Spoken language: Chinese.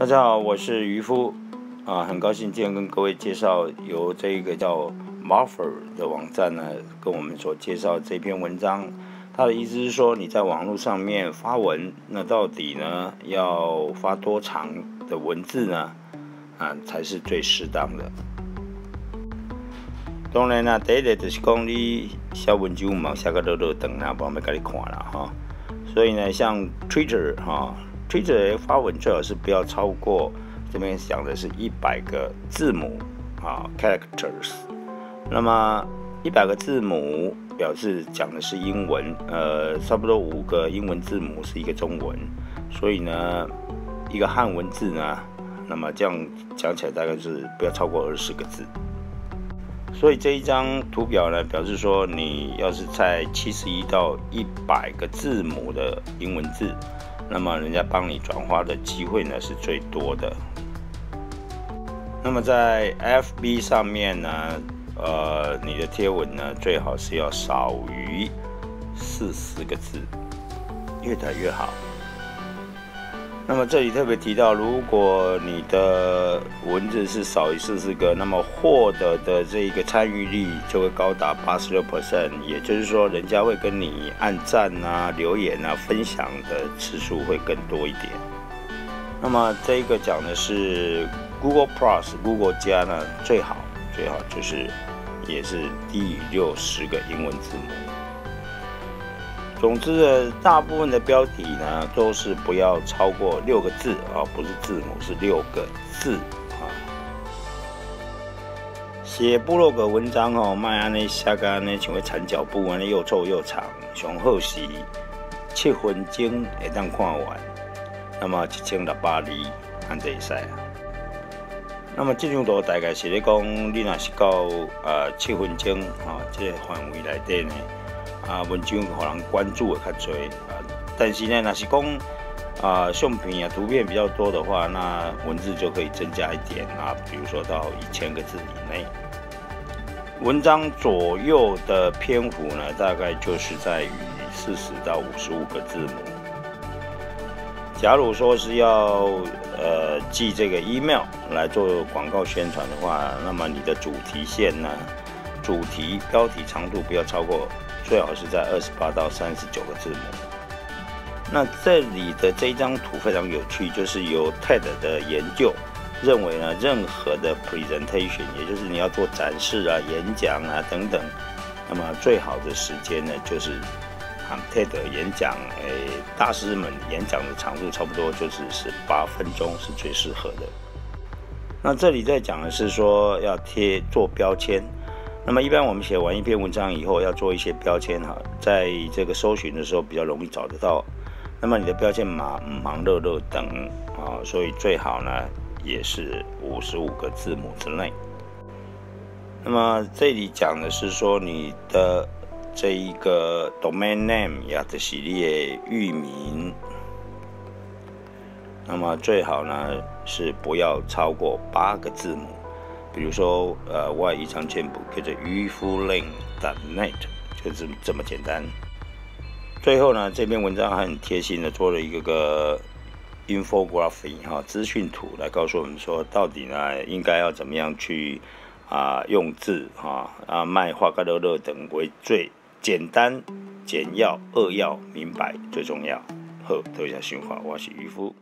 大家好，我是渔夫啊，很高兴今天跟各位介绍由这一个叫 Marfer 的网站呢，跟我们所介绍这篇文章。它的意思是说，你在网络上面发文，那到底呢要发多长的文字呢？啊，才是最适当的。当然啦，第一个就是讲你写文章嘛，写个热热等啊，不要给你看了哈。所以呢，像 Twitter 哈。Twitter 发文最好是不要超过这边讲的是一百个字母啊，characters。那么一百个字母表示讲的是英文，呃，差不多五个英文字母是一个中文，所以呢，一个汉文字呢，那么这样讲起来大概是不要超过二十个字。所以这一张图表呢，表示说你要是在七十一到一百个字母的英文字。那么人家帮你转化的机会呢是最多的。那么在 FB 上面呢，呃，你的贴文呢最好是要少于四十个字，越短越好。那么这里特别提到，如果你的文字是少于四十个，那么获得的这一个参与率就会高达八十六 percent，也就是说，人家会跟你按赞啊、留言啊、分享的次数会更多一点。那么这一个讲的是 Google Plus，Google 加呢最好最好就是也是低于六十个英文字母。总之呢，大部分的标题呢都是不要超过六个字啊，不是字母，是六个字啊。写部落格文章哦，卖安尼下个安尼像个缠脚布安尼又臭又长，上好是七分钟会当看完，那么一千六百字安得使啊。那么这张图大概是咧讲，你若是到呃七分钟啊，这个范围内底呢。啊，文章可能关注的较多啊，但是呢，若是讲啊，相片啊、图片比较多的话，那文字就可以增加一点啊，比如说到一千个字以内。文章左右的篇幅呢，大概就是在于四十到五十五个字母。假如说是要呃寄这个 email 来做广告宣传的话，那么你的主题线呢，主题标题长度不要超过。最好是在二十八到三十九个字母。那这里的这张图非常有趣，就是由 TED 的研究认为呢，任何的 presentation，也就是你要做展示啊、演讲啊等等，那么最好的时间呢，就是啊 TED 演讲，诶，大师们演讲的长度差不多就是十八分钟是最适合的。那这里在讲的是说要贴做标签。那么一般我们写完一篇文章以后，要做一些标签哈，在这个搜寻的时候比较容易找得到。那么你的标签忙忙乐乐等啊，所以最好呢也是五十五个字母之内。那么这里讲的是说你的这一个 domain name 呀的系列域名，那么最好呢是不要超过八个字母。比如说，呃，外一张签簿跟着渔夫 link net，就是这么简单。最后呢，这篇文章还很贴心的做了一个个 infography 哈资讯图，来告诉我们说，到底呢应该要怎么样去啊用字哈啊卖画格乐乐等为最简单、简要、扼要、明白最重要。好，多谢循环，我是渔夫。